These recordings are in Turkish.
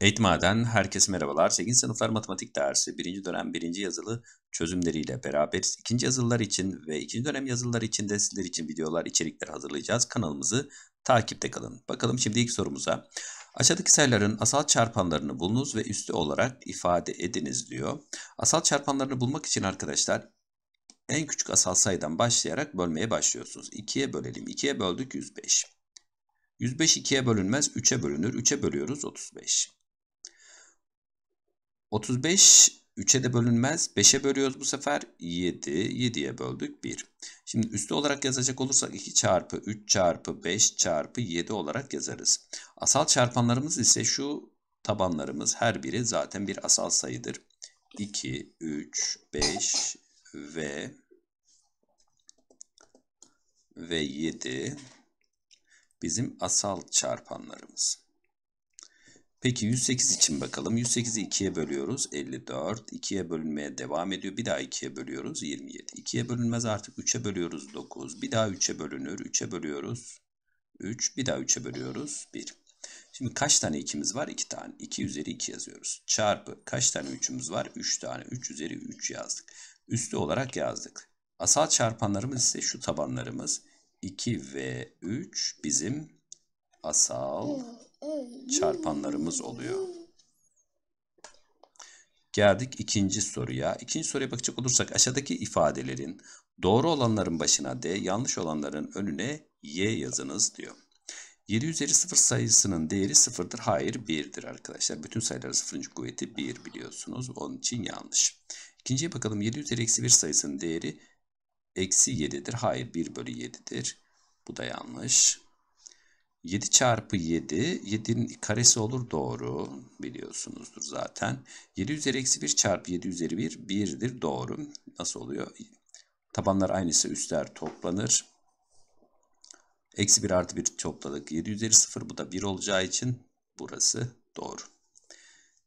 Eğitimhane'den herkese merhabalar. 8. sınıflar matematik dersi 1. dönem 1. yazılı çözümleriyle beraberiz. İkinci yazılılar için ve ikinci dönem yazılılar için de sizler için videolar, içerikler hazırlayacağız. Kanalımızı takipte kalın. Bakalım şimdi ilk sorumuza. Aşağıdaki sayıların asal çarpanlarını bulunuz ve üstü olarak ifade ediniz diyor. Asal çarpanlarını bulmak için arkadaşlar en küçük asal sayıdan başlayarak bölmeye başlıyorsunuz. 2'ye bölelim. 2'ye böldük 105. 105 2'ye bölünmez 3'e bölünür. 3'e bölüyoruz 35. 35 3'e de bölünmez. 5'e bölüyoruz bu sefer. 7. 7'ye böldük 1. Şimdi üstü olarak yazacak olursak 2 çarpı 3 çarpı 5 çarpı 7 olarak yazarız. Asal çarpanlarımız ise şu tabanlarımız her biri zaten bir asal sayıdır. 2, 3, 5 ve ve 7 bizim asal çarpanlarımız. Peki 108 için bakalım. 108'i 2'ye bölüyoruz. 54. 2'ye bölünmeye devam ediyor. Bir daha 2'ye bölüyoruz. 27. 2'ye bölünmez artık 3'e bölüyoruz. 9. Bir daha 3'e bölünür. 3'e bölüyoruz. 3. Bir daha 3'e bölüyoruz. 1. Şimdi kaç tane 2'miz var? 2 tane. 2 üzeri 2 yazıyoruz. Çarpı kaç tane 3'ümüz var? 3 tane. 3 üzeri 3 yazdık. Üstü olarak yazdık. Asal çarpanlarımız ise şu tabanlarımız. 2 ve 3 bizim asal çarpanlarımız oluyor. Geldik ikinci soruya. İkinci soruya bakacak olursak aşağıdaki ifadelerin doğru olanların başına D, yanlış olanların önüne Y yazınız diyor. 7 üzeri 0 sayısının değeri 0'dır. Hayır 1'dir arkadaşlar. Bütün sayıların 0. kuvveti 1 biliyorsunuz. Onun için yanlış. İkinciye bakalım. 7 üzeri eksi 1 sayısının değeri eksi 7'dir. Hayır 1 bölü 7'dir. Bu da yanlış. 7 çarpı 7, 7'nin karesi olur doğru biliyorsunuzdur zaten. 7 üzeri eksi 1 çarpı 7 üzeri 1, 1'dir doğru. Nasıl oluyor? Tabanlar aynısı üstler toplanır. Eksi 1 artı 1 topladık. 7 üzeri 0 bu da 1 olacağı için burası doğru.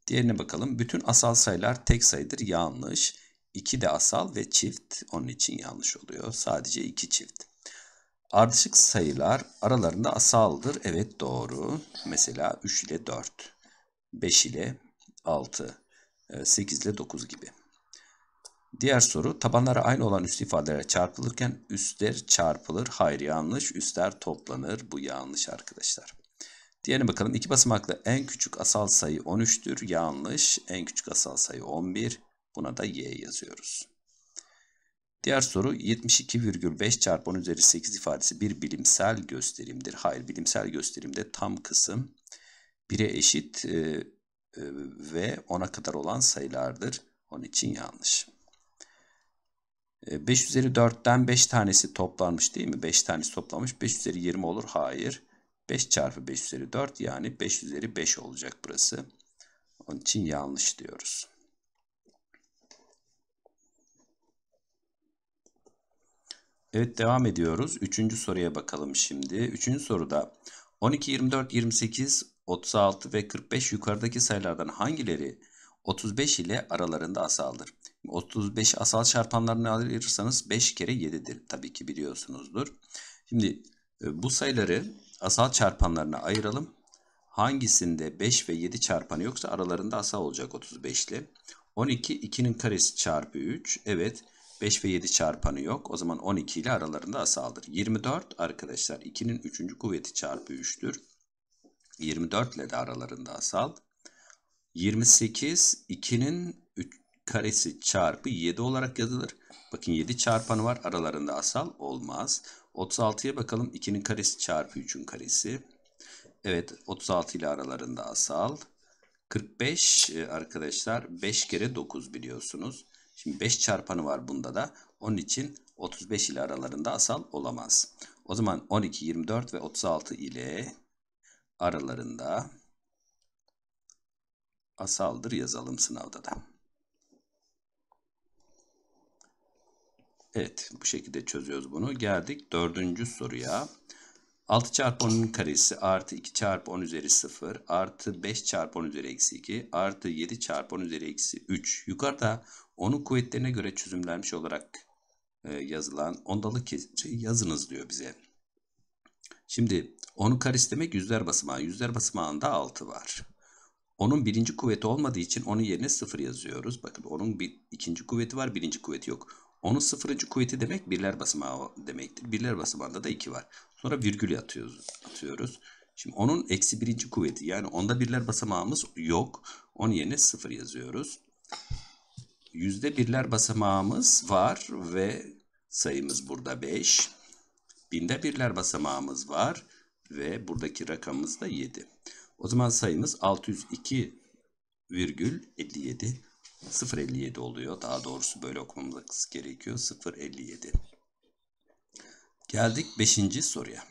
Diğerine bakalım. Bütün asal sayılar tek sayıdır. Yanlış. 2 de asal ve çift. Onun için yanlış oluyor. Sadece 2 çift. Ardışık sayılar aralarında asaldır. Evet doğru. Mesela 3 ile 4, 5 ile 6, 8 ile 9 gibi. Diğer soru tabanları aynı olan üst ifadelere çarpılırken üstler çarpılır. Hayır yanlış. Üstler toplanır. Bu yanlış arkadaşlar. Diğerine bakalım. İki basamaklı en küçük asal sayı 13'tür. Yanlış. En küçük asal sayı 11. Buna da y yazıyoruz. Diğer soru 72,5 çarpı 10 üzeri 8 ifadesi bir bilimsel gösterimdir. Hayır bilimsel gösterimde tam kısım 1'e eşit e, e, ve 10'a kadar olan sayılardır. Onun için yanlış. E, 5 üzeri 4'ten 5 tanesi toplanmış değil mi? 5 tanesi toplanmış. 5 üzeri 20 olur. Hayır. 5 çarpı 5 üzeri 4 yani 5 üzeri 5 olacak burası. Onun için yanlış diyoruz. Evet devam ediyoruz. Üçüncü soruya bakalım şimdi. Üçüncü soruda 12, 24, 28, 36 ve 45 yukarıdaki sayılardan hangileri 35 ile aralarında asaldır? 35 asal çarpanlarını ayırırsanız 5 kere 7'dir. Tabii ki biliyorsunuzdur. Şimdi e, bu sayıları asal çarpanlarına ayıralım. Hangisinde 5 ve 7 çarpanı yoksa aralarında asal olacak 35 ile. 12 2'nin karesi çarpı 3. Evet 5 ve 7 çarpanı yok. O zaman 12 ile aralarında asaldır. 24 arkadaşlar 2'nin 3. kuvveti çarpı 3'tür. 24 ile de aralarında asal. 28 2'nin karesi çarpı 7 olarak yazılır. Bakın 7 çarpanı var aralarında asal olmaz. 36'ya bakalım 2'nin karesi çarpı 3'ün karesi. Evet 36 ile aralarında asal. 45 e, arkadaşlar 5 kere 9 biliyorsunuz. Şimdi 5 çarpanı var bunda da. Onun için 35 ile aralarında asal olamaz. O zaman 12, 24 ve 36 ile aralarında asaldır yazalım sınavda da. Evet bu şekilde çözüyoruz bunu. Geldik dördüncü soruya. 6 çarpı 10'un karesi artı 2 çarpı 10 üzeri 0 artı 5 çarpı 10 üzeri eksi 2 artı 7 çarpı 10 üzeri eksi 3. Yukarıda onun kuvvetlerine göre çözümlenmiş olarak e, yazılan ondalık kesiri yazınız diyor bize. Şimdi onun karesi demek yüzler basamağı. Yüzler basamağında 6 var. Onun birinci kuvveti olmadığı için onun yerine sıfır yazıyoruz. Bakın onun bir ikinci kuvveti var, birinci kuvveti yok. Onun sıfırıncı kuvveti demek birler basamağı demektir. Birler basamağında da 2 var. Sonra virgül atıyoruz. atıyoruz. Şimdi onun eksi birinci kuvveti yani onda birler basamağımız yok. Onun yerine sıfır yazıyoruz. Yüzde birler basamağımız var ve sayımız burada 5. Binde birler basamağımız var ve buradaki rakamımız da 7. O zaman sayımız 602,57 057 oluyor. Daha doğrusu böyle okumamız gerekiyor. 057. Geldik 5. soruya.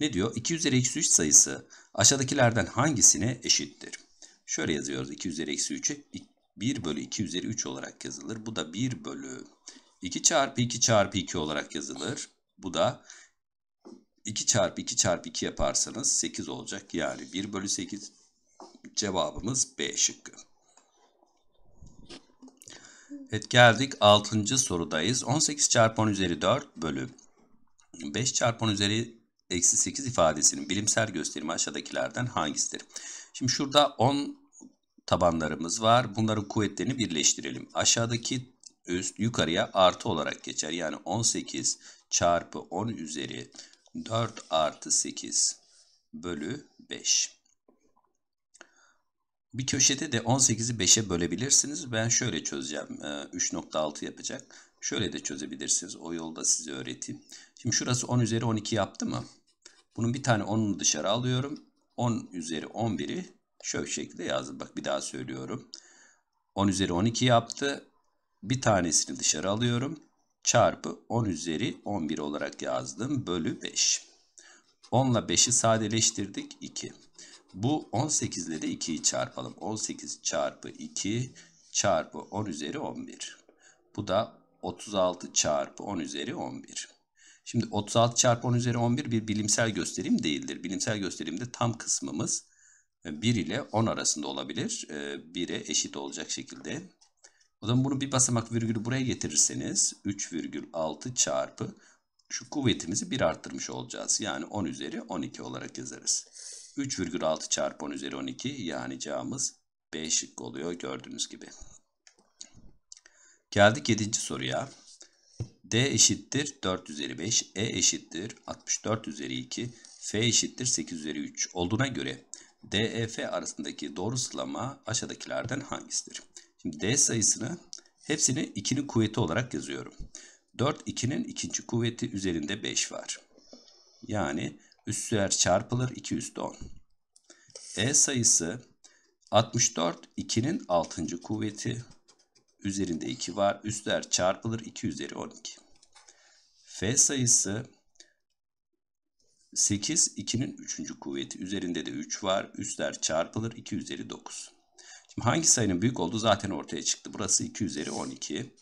Ne diyor? 2 üzeri eksi 3 sayısı aşağıdakilerden hangisine eşittir? Şöyle yazıyoruz 2 üzeri eksi 3'ü 1 bölü 2 üzeri 3 olarak yazılır. Bu da 1 bölü 2 çarpı 2 çarpı 2 olarak yazılır. Bu da 2 çarpı 2 çarpı 2 yaparsanız 8 olacak. Yani 1 bölü 8 cevabımız B şıkkı. Evet geldik 6. sorudayız. 18 çarpı 10 üzeri 4 bölü 5 çarpı 10 üzeri eksi 8 ifadesinin bilimsel gösterimi aşağıdakilerden hangisidir? Şimdi şurada 10 tabanlarımız var. Bunların kuvvetlerini birleştirelim. Aşağıdaki üst yukarıya artı olarak geçer. Yani 18 çarpı 10 üzeri 4 artı 8 bölü 5. Bir köşede de 18'i 5'e bölebilirsiniz. Ben şöyle çözeceğim. 3.6 yapacak. Şöyle de çözebilirsiniz. O yolda size öğreteyim. Şimdi şurası 10 üzeri 12 yaptı mı? Bunun bir tane 10'unu dışarı alıyorum. 10 üzeri 11'i şöyle şekilde yazdım. Bak bir daha söylüyorum. 10 üzeri 12 yaptı. Bir tanesini dışarı alıyorum. Çarpı 10 üzeri 11 olarak yazdım. Bölü 5. 10 ile 5'i sadeleştirdik. 2. Bu 18 ile de 2'yi çarpalım. 18 çarpı 2 çarpı 10 üzeri 11. Bu da 36 çarpı 10 üzeri 11. Şimdi 36 çarpı 10 üzeri 11 bir bilimsel gösterim değildir. Bilimsel gösterimde tam kısmımız 1 ile 10 arasında olabilir. 1'e eşit olacak şekilde. O zaman bunu bir basamak virgülü buraya getirirseniz 3,6 çarpı şu kuvvetimizi 1 arttırmış olacağız. Yani 10 üzeri 12 olarak yazarız. 3,6 çarpı 10 üzeri 12 yani cevabımız B şık oluyor gördüğünüz gibi. Geldik 7. soruya. D eşittir 4 üzeri 5, E eşittir 64 üzeri 2, F eşittir 8 üzeri 3 olduğuna göre DEF arasındaki doğru sılama aşağıdakilerden hangisidir? Şimdi D sayısını hepsini 2'nin kuvveti olarak yazıyorum. 4 2'nin ikinci kuvveti üzerinde 5 var. Yani üstler çarpılır 2 üstü 10. E sayısı 64 2'nin 6. kuvveti üzerinde 2 var. Üstler çarpılır 2 üzeri 12. F sayısı 8 2'nin 3. kuvveti üzerinde de 3 var. Üstler çarpılır 2 üzeri 9. Şimdi hangi sayının büyük olduğu zaten ortaya çıktı. Burası 2 üzeri 12.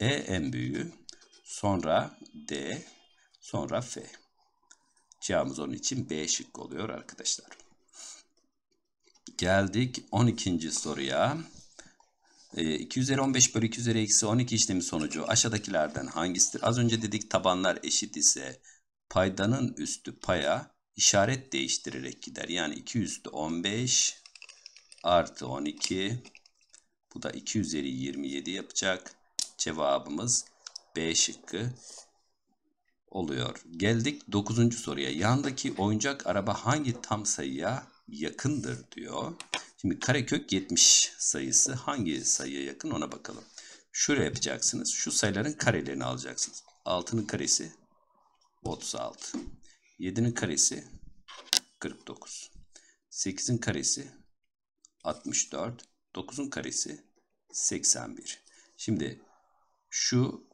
E en büyüğü. Sonra D. Sonra F. Cevabımız onun için B şık oluyor arkadaşlar. Geldik 12. soruya. 2 üzeri 15 bölü 2 üzeri eksi 12 işlemi sonucu aşağıdakilerden hangisidir? Az önce dedik tabanlar eşit ise paydanın üstü paya işaret değiştirerek gider. Yani 2 üstü 15 artı 12 bu da 2 üzeri 27 yapacak. Cevabımız B şıkkı oluyor. Geldik 9. soruya. Yandaki oyuncak araba hangi tam sayıya yakındır diyor. Şimdi karekök 70 sayısı hangi sayıya yakın ona bakalım. Şöyle yapacaksınız. Şu sayıların karelerini alacaksınız. 6'nın karesi 36. 7'nin karesi 49. 8'in karesi 64. 9'un karesi 81. Şimdi şu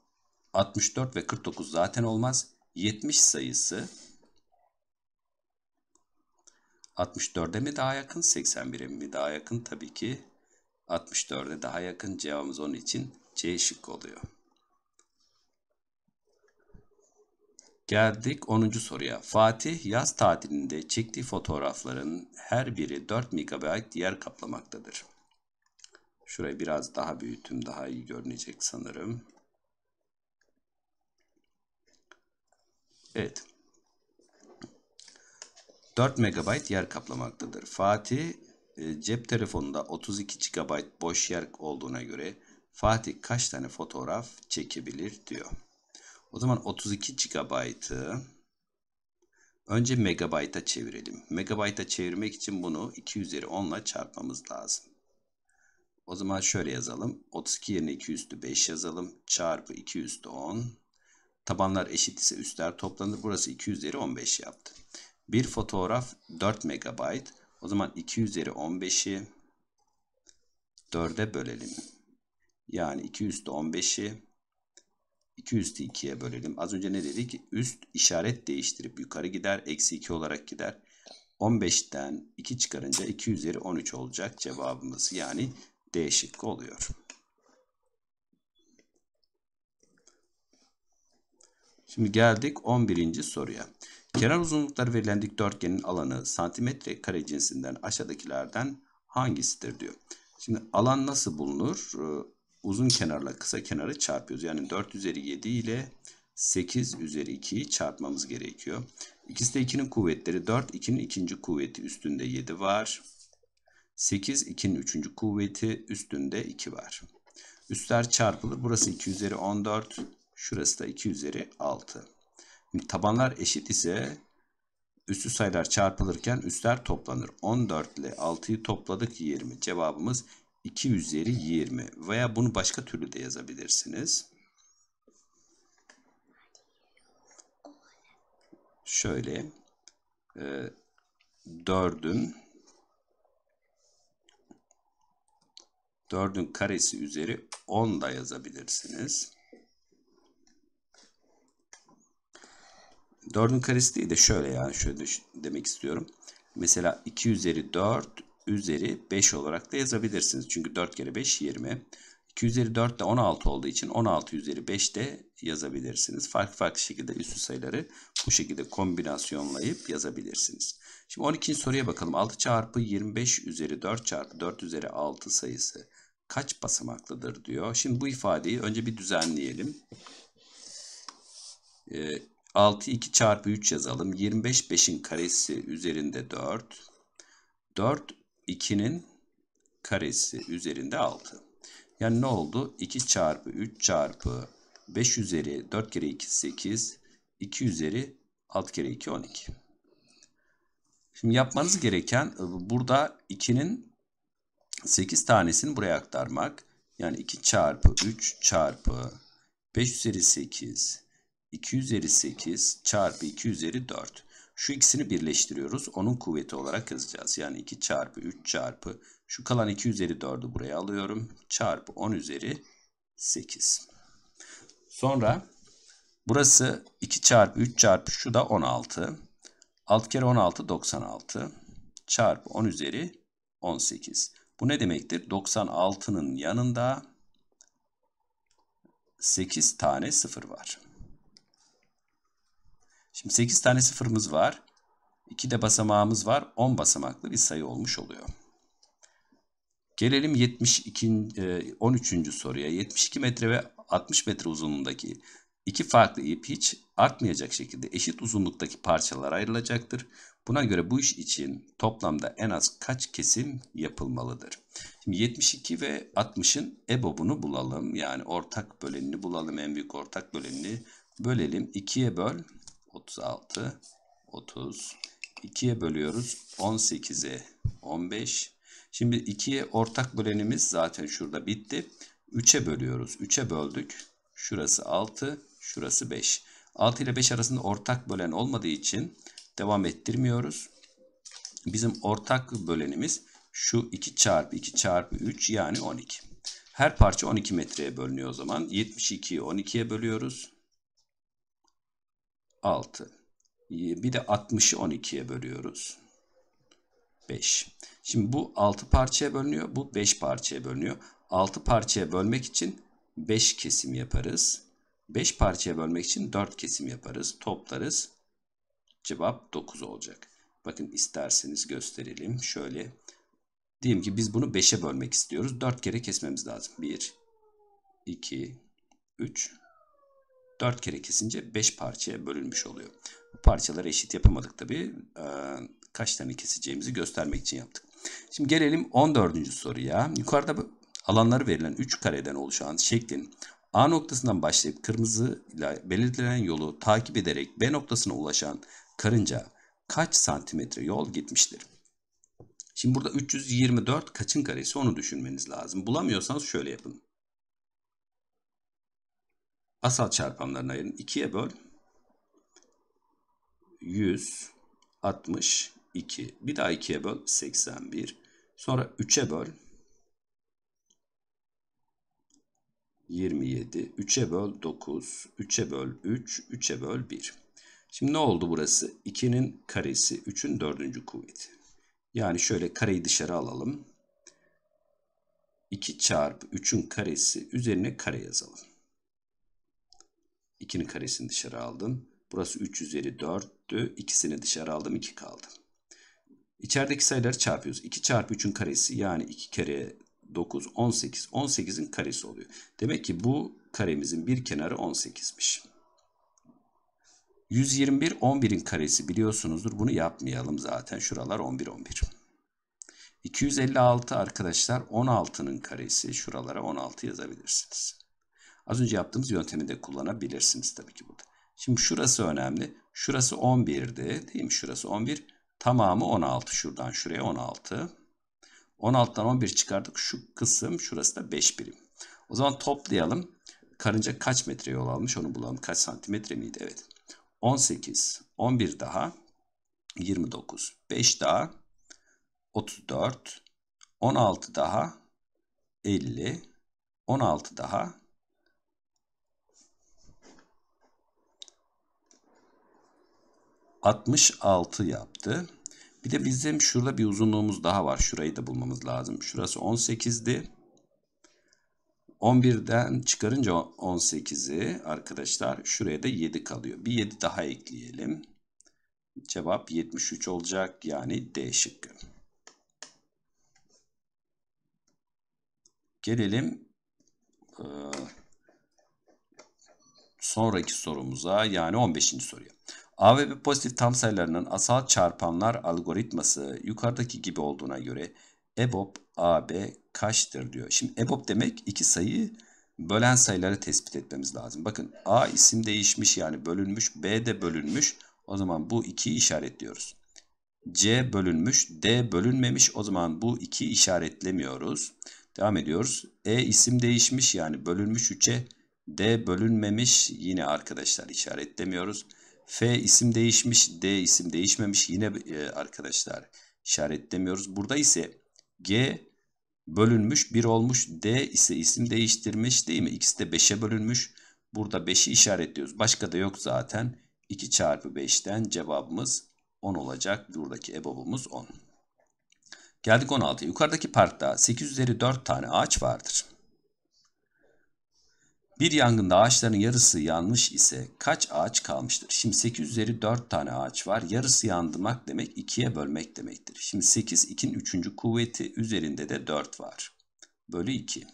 64 ve 49 zaten olmaz. 70 sayısı 64'e mi daha yakın, 81'e mi daha yakın? Tabii ki 64'e daha yakın. Cevabımız onun için C şık oluyor. Geldik 10. soruya. Fatih yaz tatilinde çektiği fotoğrafların her biri 4 MB yer kaplamaktadır. Şurayı biraz daha büyütüm daha iyi görünecek sanırım. Evet. 4 MB yer kaplamaktadır. Fatih e, cep telefonunda 32 GB boş yer olduğuna göre Fatih kaç tane fotoğraf çekebilir diyor. O zaman 32 GB'ı önce megabayta çevirelim. Megabayta çevirmek için bunu 2 üzeri 10 ile çarpmamız lazım. O zaman şöyle yazalım. 32 yerine 2 üstü 5 yazalım. Çarpı 2 üstü 10. Tabanlar eşit ise üstler toplanır. Burası 2 üzeri 15 yaptı. Bir fotoğraf 4 MB. O zaman 2 üzeri 15'i 4'e bölelim. Yani 2 üstü 15'i 2 üstü 2'ye bölelim. Az önce ne dedik? Üst işaret değiştirip yukarı gider. Eksi 2 olarak gider. 15'ten 2 çıkarınca 2 üzeri 13 olacak cevabımız. Yani D şıkkı oluyor. Şimdi geldik 11. soruya. Kenar uzunlukları verilen dikdörtgenin alanı santimetre kare cinsinden aşağıdakilerden hangisidir diyor. Şimdi alan nasıl bulunur? Ee, uzun kenarla kısa kenarı çarpıyoruz. Yani 4 üzeri 7 ile 8 üzeri 2'yi çarpmamız gerekiyor. İkisi de 2'nin kuvvetleri 4. 2'nin ikinci kuvveti üstünde 7 var. 8 2'nin üçüncü kuvveti üstünde 2 var. Üstler çarpılır. Burası 2 üzeri 14. Şurası da 2 üzeri 6. Tabanlar eşit ise üstü sayılar çarpılırken üstler toplanır. 14 ile 6'yı topladık 20. Cevabımız 2 üzeri 20 veya bunu başka türlü de yazabilirsiniz. Şöyle e, 4'ün 4'ün karesi üzeri 10 da yazabilirsiniz. 4'ün karesi değil de şöyle yani şöyle demek istiyorum. Mesela 2 üzeri 4 üzeri 5 olarak da yazabilirsiniz. Çünkü 4 kere 5 20. 2 üzeri 4 de 16 olduğu için 16 üzeri 5 de yazabilirsiniz. Farklı farklı şekilde üstü sayıları bu şekilde kombinasyonlayıp yazabilirsiniz. Şimdi 12. soruya bakalım. 6 çarpı 25 üzeri 4 çarpı 4 üzeri 6 sayısı kaç basamaklıdır diyor. Şimdi bu ifadeyi önce bir düzenleyelim. Ee, 6 2 çarpı 3 yazalım. 25 5'in karesi üzerinde 4. 4 2'nin karesi üzerinde 6. Yani ne oldu? 2 çarpı 3 çarpı 5 üzeri 4 kere 2 8. 2 üzeri 6 kere 2 12. Şimdi yapmanız gereken e, burada 2'nin 8 tanesini buraya aktarmak. Yani 2 çarpı 3 çarpı 5 üzeri 8 2 üzeri 8 çarpı 2 üzeri 4. Şu ikisini birleştiriyoruz. Onun kuvveti olarak yazacağız. Yani 2 çarpı 3 çarpı şu kalan 2 üzeri 4'ü buraya alıyorum. Çarpı 10 üzeri 8. Sonra burası 2 çarpı 3 çarpı şu da 16. 6 kere 16 96 çarpı 10 üzeri 18. Bu ne demektir? 96'nın yanında 8 tane sıfır var. Şimdi 8 tane sıfırımız var. 2 de basamağımız var. 10 basamaklı bir sayı olmuş oluyor. Gelelim 72 13. E, soruya. 72 metre ve 60 metre uzunluğundaki iki farklı ip hiç artmayacak şekilde eşit uzunluktaki parçalar ayrılacaktır. Buna göre bu iş için toplamda en az kaç kesim yapılmalıdır? Şimdi 72 ve 60'ın EBOB'unu bulalım. Yani ortak bölenini bulalım. En büyük ortak bölenini bölelim. 2'ye böl 36, 30. 2'ye bölüyoruz. 18'e 15. Şimdi 2'ye ortak bölenimiz zaten şurada bitti. 3'e bölüyoruz. 3'e böldük. Şurası 6, şurası 5. 6 ile 5 arasında ortak bölen olmadığı için devam ettirmiyoruz. Bizim ortak bölenimiz şu 2 çarpı 2 çarpı 3 yani 12. Her parça 12 metreye bölünüyor o zaman. 72'yi 12'ye bölüyoruz. 6. Bir de 60'ı 12'ye bölüyoruz. 5. Şimdi bu 6 parçaya bölünüyor. Bu 5 parçaya bölünüyor. 6 parçaya bölmek için 5 kesim yaparız. 5 parçaya bölmek için 4 kesim yaparız. Toplarız. Cevap 9 olacak. Bakın isterseniz gösterelim. Şöyle. Diyelim ki biz bunu 5'e bölmek istiyoruz. 4 kere kesmemiz lazım. 1, 2, 3, 4 kere kesince 5 parçaya bölünmüş oluyor. Bu parçaları eşit yapamadık tabii. Ee, kaç tane keseceğimizi göstermek için yaptık. Şimdi gelelim 14. soruya. Yukarıda alanları verilen 3 kareden oluşan şeklin A noktasından başlayıp kırmızı ile belirtilen yolu takip ederek B noktasına ulaşan karınca kaç santimetre yol gitmiştir? Şimdi burada 324 kaçın karesi onu düşünmeniz lazım. Bulamıyorsanız şöyle yapın. Asal çarpanlarını ayırın. 2'ye böl. 162. Bir daha 2'ye böl. 81. Sonra 3'e böl. 27. 3'e böl 9. 3'e böl 3. 3'e böl 1. Şimdi ne oldu burası? 2'nin karesi 3'ün dördüncü kuvveti. Yani şöyle kareyi dışarı alalım. 2 çarpı 3'ün karesi üzerine kare yazalım. 2'nin karesini dışarı aldım. Burası 3 üzeri 4'tü. İkisini dışarı aldım. 2 kaldı. İçerideki sayıları çarpıyoruz. 2 çarpı 3'ün karesi yani 2 kere 9, 18. 18'in karesi oluyor. Demek ki bu karemizin bir kenarı 18'miş. 121, 11'in karesi biliyorsunuzdur. Bunu yapmayalım zaten. Şuralar 11, 11. 256 arkadaşlar 16'nın karesi. Şuralara 16 yazabilirsiniz. Az önce yaptığımız yöntemi de kullanabilirsiniz tabii ki burada. Şimdi şurası önemli. Şurası 11'di değil mi? Şurası 11. Tamamı 16. Şuradan şuraya 16. 16'dan 11 çıkardık. Şu kısım şurası da 5 birim. O zaman toplayalım. Karınca kaç metre yol almış onu bulalım. Kaç santimetre miydi? Evet. 18. 11 daha. 29. 5 daha. 34. 16 daha. 50. 16 daha. 66 yaptı. Bir de bizim şurada bir uzunluğumuz daha var. Şurayı da bulmamız lazım. Şurası 18'di. 11'den çıkarınca 18'i arkadaşlar şuraya da 7 kalıyor. Bir 7 daha ekleyelim. Cevap 73 olacak. Yani D şıkkı. Gelelim e, sonraki sorumuza yani 15. soruya. A ve B pozitif tam sayılarının asal çarpanlar algoritması yukarıdaki gibi olduğuna göre EBOB AB kaçtır diyor. Şimdi EBOB demek iki sayıyı bölen sayıları tespit etmemiz lazım. Bakın A isim değişmiş yani bölünmüş, B de bölünmüş. O zaman bu 2'yi işaretliyoruz. C bölünmüş, D bölünmemiş. O zaman bu 2'yi işaretlemiyoruz. Devam ediyoruz. E isim değişmiş yani bölünmüş 3'e. D bölünmemiş yine arkadaşlar işaretlemiyoruz. F isim değişmiş, D isim değişmemiş. Yine e, arkadaşlar işaretlemiyoruz. Burada ise G bölünmüş 1 olmuş. D ise isim değiştirmiş değil mi? İkisi de 5'e bölünmüş. Burada 5'i işaretliyoruz. Başka da yok zaten. 2 çarpı 5'ten cevabımız 10 olacak. Buradaki ebobumuz 10. Geldik 16. Yukarıdaki parkta 8 üzeri 4 tane ağaç vardır. Bir yangında ağaçların yarısı yanmış ise kaç ağaç kalmıştır? Şimdi 8 üzeri 4 tane ağaç var. Yarısı yandırmak demek 2'ye bölmek demektir. Şimdi 8 2'nin 3. kuvveti üzerinde de 4 var. Bölü 2.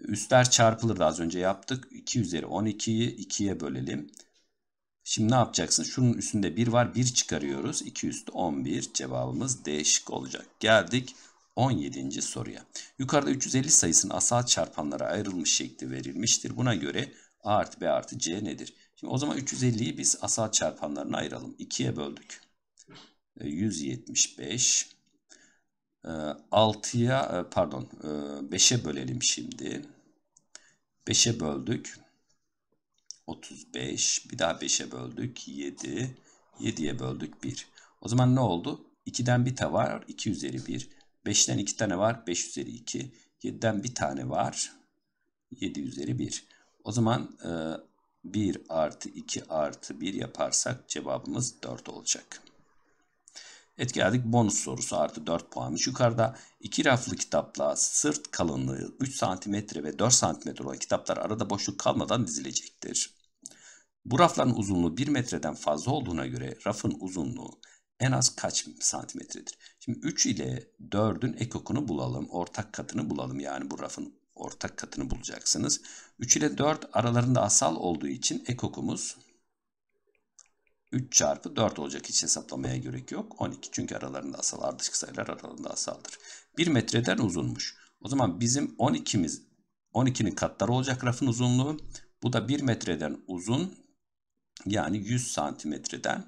Üstler çarpılır az önce yaptık. 2 üzeri 12'yi 2'ye bölelim. Şimdi ne yapacaksın? Şunun üstünde 1 var. 1 çıkarıyoruz. 2 üstü 11. Cevabımız D şık olacak. Geldik 17. soruya. Yukarıda 350 sayısının asal çarpanlara ayrılmış şekli verilmiştir. Buna göre A artı B artı C nedir? Şimdi o zaman 350'yi biz asal çarpanlarına ayıralım. 2'ye böldük. 175. E, 6'ya e, e, pardon 5'e bölelim şimdi. 5'e böldük. 35. Bir daha 5'e böldük. 7. 7'ye böldük 1. O zaman ne oldu? 2'den bir var. 2 üzeri 1. 5'ten 2 tane var. 5 üzeri 2. 7'den bir tane var. 7 üzeri 1. O zaman e, 1 artı 2 artı 1 yaparsak cevabımız 4 olacak. Evet geldik bonus sorusu artı 4 puanmış. Yukarıda iki raflı kitapla sırt kalınlığı 3 cm ve 4 cm olan kitaplar arada boşluk kalmadan dizilecektir. Bu rafların uzunluğu 1 metreden fazla olduğuna göre rafın uzunluğu en az kaç santimetredir? Şimdi 3 ile 4'ün ekokunu bulalım. Ortak katını bulalım. Yani bu rafın ortak katını bulacaksınız. 3 ile 4 aralarında asal olduğu için ekokumuz 3 çarpı 4 olacak hiç hesaplamaya gerek yok. 12 çünkü aralarında asal ardışık sayılar aralarında asaldır. 1 metreden uzunmuş. O zaman bizim 12'miz 12'nin katları olacak rafın uzunluğu. Bu da 1 metreden uzun yani 100 santimetreden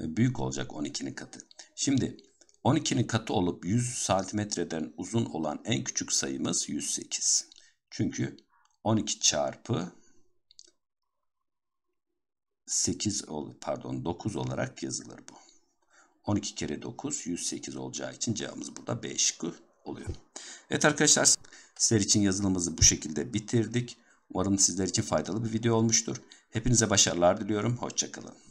e, büyük olacak 12'nin katı. Şimdi 12'nin katı olup 100 santimetreden uzun olan en küçük sayımız 108. Çünkü 12 çarpı 8 pardon 9 olarak yazılır bu. 12 kere 9 108 olacağı için cevabımız burada B şıkkı oluyor. Evet arkadaşlar sizler için yazılımımızı bu şekilde bitirdik. Umarım sizler için faydalı bir video olmuştur. Hepinize başarılar diliyorum. Hoşçakalın.